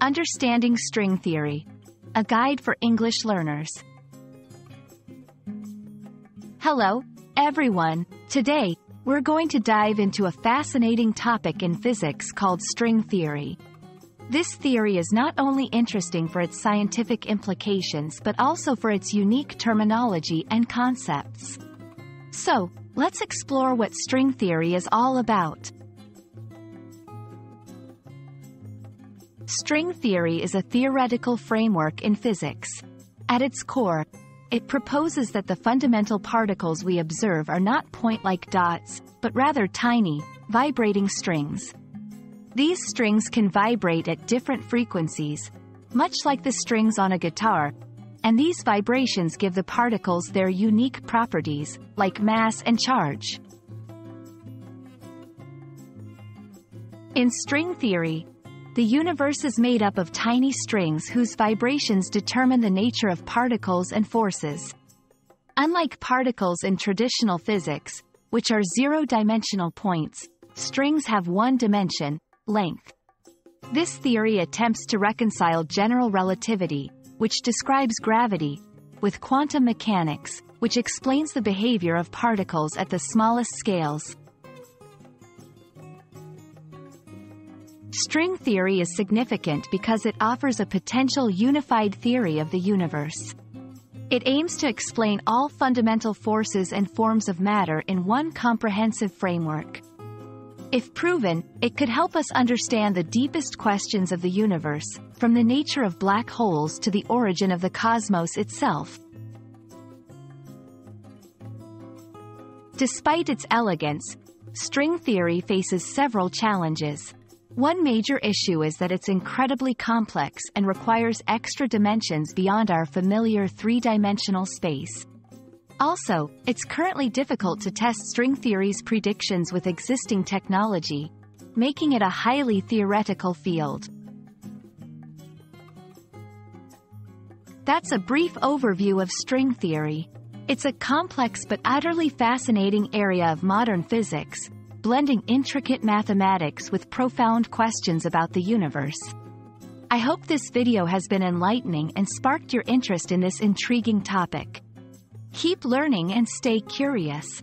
Understanding String Theory, a guide for English learners. Hello, everyone. Today, we're going to dive into a fascinating topic in physics called string theory. This theory is not only interesting for its scientific implications but also for its unique terminology and concepts. So, let's explore what string theory is all about. String theory is a theoretical framework in physics. At its core, it proposes that the fundamental particles we observe are not point-like dots, but rather tiny, vibrating strings. These strings can vibrate at different frequencies, much like the strings on a guitar, and these vibrations give the particles their unique properties, like mass and charge. In string theory, the universe is made up of tiny strings whose vibrations determine the nature of particles and forces. Unlike particles in traditional physics, which are zero-dimensional points, strings have one dimension, length. This theory attempts to reconcile general relativity, which describes gravity, with quantum mechanics, which explains the behavior of particles at the smallest scales. String theory is significant because it offers a potential unified theory of the universe. It aims to explain all fundamental forces and forms of matter in one comprehensive framework. If proven, it could help us understand the deepest questions of the universe, from the nature of black holes to the origin of the cosmos itself. Despite its elegance, string theory faces several challenges. One major issue is that it's incredibly complex and requires extra dimensions beyond our familiar three-dimensional space. Also, it's currently difficult to test string theory's predictions with existing technology, making it a highly theoretical field. That's a brief overview of string theory. It's a complex but utterly fascinating area of modern physics, blending intricate mathematics with profound questions about the universe. I hope this video has been enlightening and sparked your interest in this intriguing topic. Keep learning and stay curious.